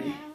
嗯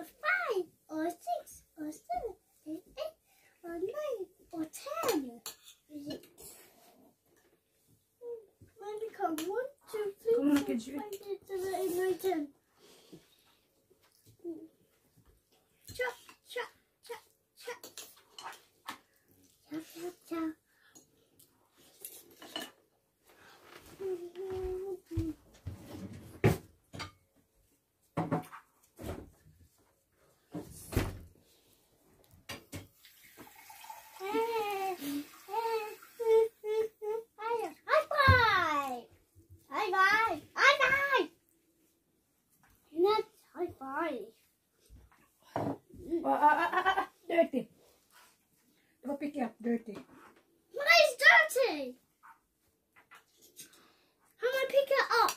or five or six or seven or eight or nine or ten. Let me count one, two, three, four, five, six, seven, eight, nine, ten. Chop, chop, chop, chop. Chop, chop, chop. Pick it up dirty. Mine's dirty? How am I pick it up.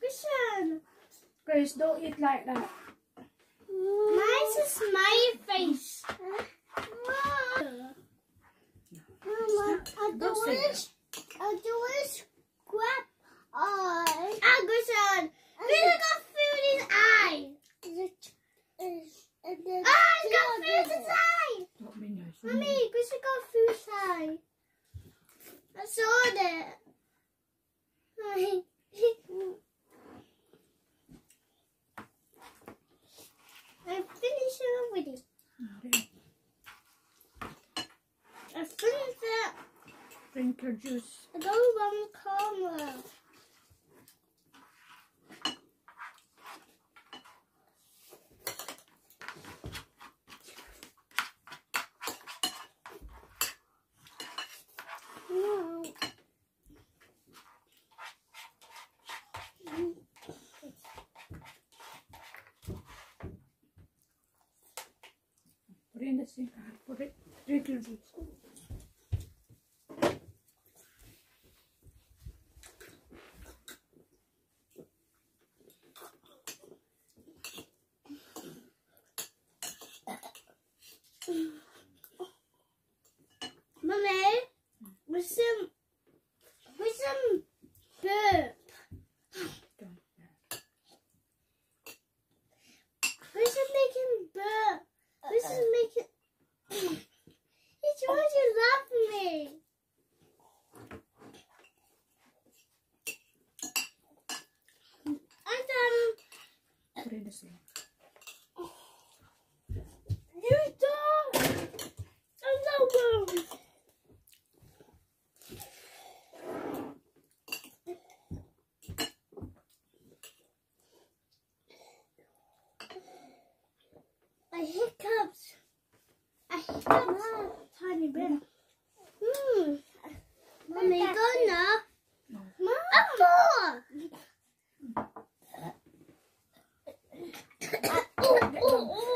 Christian. Grace, don't eat like that. Mine's a smiley face. Mama, I do wish, I do wish grab. Uh, I drink your juice. I don't want camera. No. Put it in the sink. Put it. Drink your juice. put it this way. You don't. I love not. I hiccups. I hiccups. Tiny bit. Hmm. Mommy, go now. Mom. Apple. oh, oh, oh.